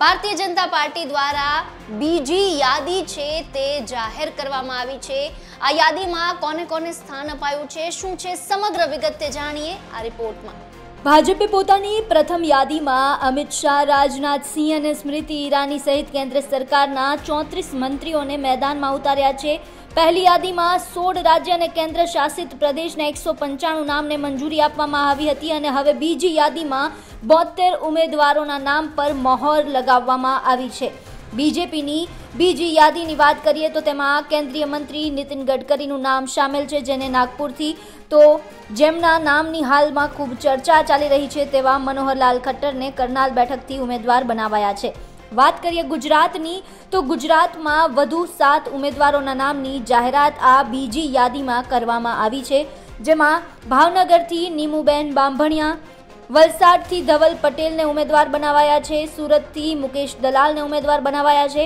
Bharatiya Janata party દ્વારા બીજી યાદી છે તે જાહેર કરવામાં આવી છે. આ યાદીમાં કોને કોને સ્થાન અપાયું છે, શું છે સમગ્ર વિગત તે જાણીએ આ રિપોર્ટમાં. ભાજપે પોતાની પ્રથમ યાદીમાં અમિત શાહ, રાજનાથ સિંહ અને સ્મૃતિ ઈરાની સહિત કેન્દ્ર સરકારના ચોત્રીસ મંત્રીઓને મેદાનમાં ઉતાર્યા છે. પહેલી યાદીમાં સોળ રાજ્ય અને કેન્દ્ર શાસિત પ્રદેશના એકસો પંચાણું નામને મંજૂરી આપવામાં આવી હતી અને હવે બીજી યાદીમાં બોતેર ઉમેદવારોના નામ પર મહોર લગાવવામાં આવી છે. બીજેપીની બીજી યાદીની વાત કરીએ તો તેમાં કેન્દ્રીય મંત્રી નીતિન ગડકરીનું નામ સામેલ છે, જેને નાગપુરથી તો જેમના નામની હાલમાં ખૂબ ચર્ચા ચાલી રહી છે તેવા મનોહરલાલ ખટ્ટરને કરનાલ બેઠકથી ઉમેદવાર બનાવાયા છે. વાત કરીએ ગુજરાતની, તો ગુજરાતમાં વધુ સાત ઉમેદવારોના નામની જાહેરાત આ બીજી યાદીમાં કરવામાં આવી છે, જેમાં ભાવનગરથી નીમુબેન બાંભણિયા વલસાડથી ધવલ પટેલને ઉમેદવાર બનાવાયા છે, સુરતથી મુકેશ દલાલને ઉમેદવાર બનાવાયા છે.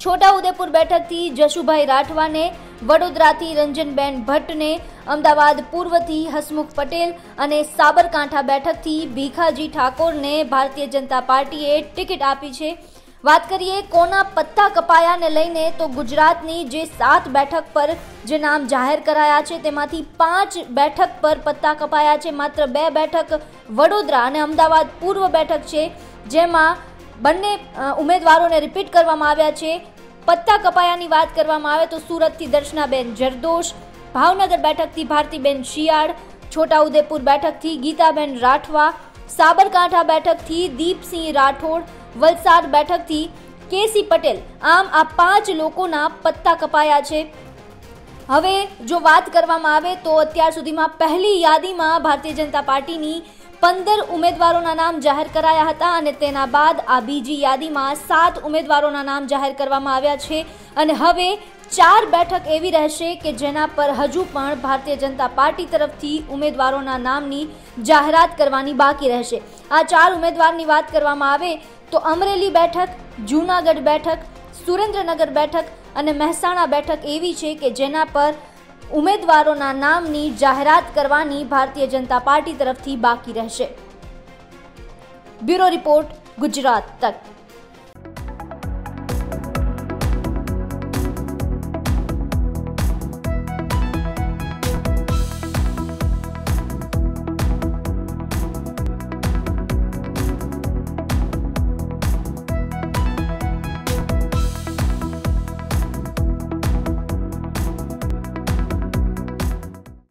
છોટાઉદેપુર બેઠકથી જશુભાઈ રાઠવાને, વડોદરાથી રંજનબેન ભટ્ટને, અમદાવાદ પૂર્વથી હસમુખ પટેલ અને સાબરકાંઠા બેઠકથી ભીખાજી ઠાકોરને ભારતીય જનતા પાર્ટીએ ટિકિટ આપી છે. વાત કરીએ કોના પત્તા કપાયાને લઈને, તો ગુજરાતની જે સાત બેઠક પર જે નામ જાહેર કરાયા છે, તેમાંથી પાંચ બેઠક પર પત્તા કપાયા છે. માત્ર બે બેઠક વડોદરા અને અમદાવાદ પૂર્વ બેઠક છે, જેમાં બંને ઉમેદવારોને રિપીટ કરવામાં આવ્યા છે. પત્તા કપાયાની વાત કરવામાં આવે તો સુરતથી દર્શનાબેન જરદોશ, ભાવનગર બેઠકથી ભારતીબેન શિયાળ, છોટાઉદેપુર બેઠકથી ગીતાબેન રાઠવા, સાબરકાંઠા બેઠકથી દીપસિંહ રાઠોડ વલસાડ બેઠકથી કેસી પટેલ આમ આ પાંચ લોકોના પત્તા કપાયા છે. હવે જો વાત કરવામાં આવે તો અત્યાર સુધીમાં પહેલી યાદીમાં ભારતીય જનતા પાર્ટીની પંદર ઉમેદવારોના નામ જાહેર કરાયા હતા અને તેના બાદ આ બીજી યાદીમાં સાત ઉમેદવારોના નામ જાહેર કરવામાં આવ્યા છે. અને હવે ચાર બેઠક એવી રહેશે કે જેના પર હજુ પણ ભારતીય જનતા પાર્ટી તરફથી ઉમેદવારોના નામની જાહેરાત કરવાની બાકી રહેશે. આ ચાર ઉમેદવારની વાત કરવામાં આવે તો અમરેલી બેઠક, જૂનાગઢ બેઠક, સુરેન્દ્રનગર બેઠક અને મહેસાણા બેઠક એવી છે કે જેના પર ઉમેદવારોના નામની જાહેરાત કરવાની ભારતીય જનતા પાર્ટી તરફથી બાકી રહેશે. બ્યુરો રિપોર્ટ ગુજરાત તક